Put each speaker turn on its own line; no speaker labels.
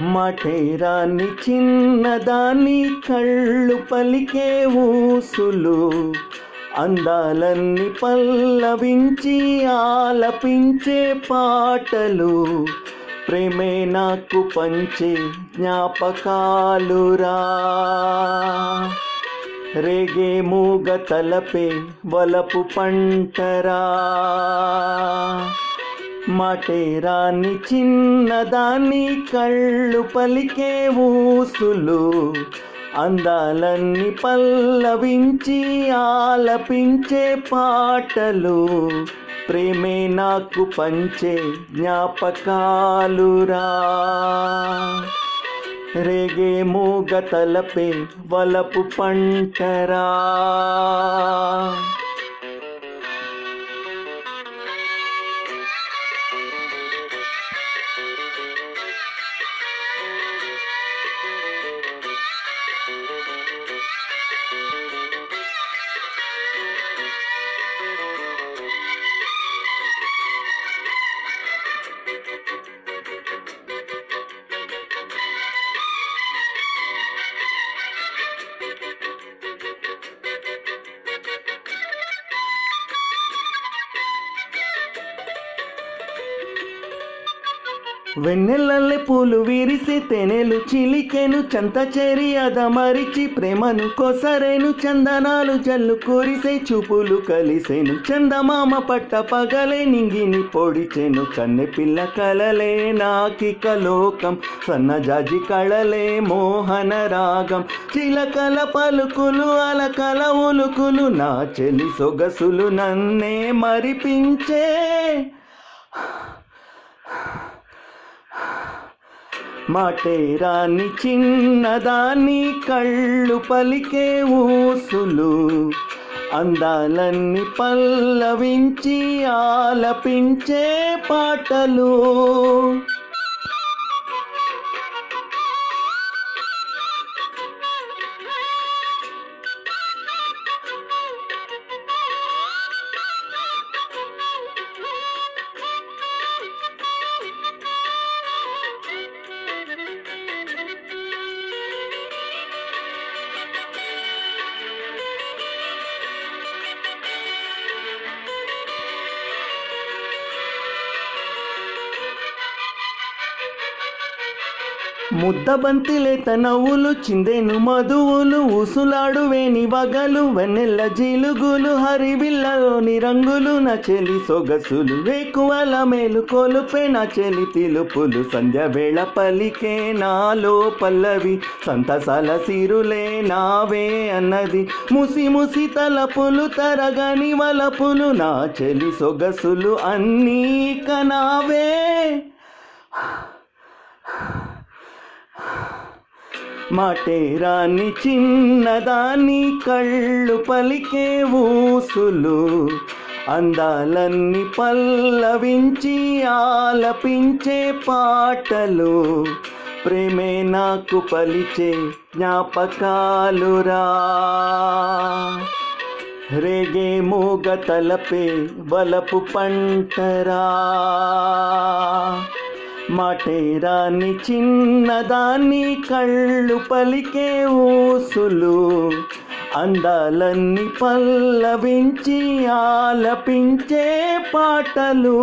మఠేరాన్ని చిన్నదాన్ని కళ్ళు పలికే ఊసులు అందాలన్నీ పల్లవించి ఆలపించే పాటలు ప్రేమే నాకు పంచే జ్ఞాపకాలురా. రేగే మూగ తలపే వలపు పంటరా. మటేరాన్ని చిన్నదాన్ని కళ్ళు పలికే ఊసులు అందాలన్నీ పల్లవించి ఆలపించే పాటలు ప్రేమే నాకు పంచే జ్ఞాపకాలురా. రేగే మూగ తలపే వలపు పంటరా. వెన్నెల్లల్లే పూలు విరిసి తెనెలు చిలికెను చంత చెరి అదమరిచి ప్రేమను కోసరేను చందనాలు జల్లు కురిసే చూపులు కలిసేను చందమామ పట్ట పగలే నింగిని పొడిచెను కన్నె పిల్ల కలలే నాకిక లోకం సన్నజాజి కళలే మోహన రాగం చిలకల పలుకులు అలకల ఉలుకులు నా చెలి సొగసులు నన్నే మరిపించే మాటేరాని చిన్నదాని కళ్ళు పలికే ఊసులు. అందాలన్నీ పల్లవించి ఆలపించే పాటలు. ముద్దబంతిలే తనవులు నవ్వులు చిందెను మధువులు ఊసులాడువేని వగలు వెన్నెల్ల జీలుగులు హరివిల్లలోని రంగులు నా చెలి సొగసులు వేకువల మేలు కొలుపే నా చెలి తిలుపులు సంధ్య వేళ పలికే నాలో పల్లవి సంతసాల సిరులే నావే అన్నది. ముసి ముసి తలపులు తరగని వలపులు నా చెలి సొగసులు అన్నీ కనావే. మాటేరాని చిన్నదాని కళ్ళు పలికే ఊసులు అందాలన్నీ పల్లవించి ఆలపించే పాటలు ప్రేమే నాకు పలిచే జ్ఞాపకాలురా. రేగే మూగ తలపే వలపు పంటరా. మాటేరాని చిన్నదాన్ని కళ్ళు పలికే ఊసులు అందాలన్నీ పల్లవించి ఆలపించే పాటలు.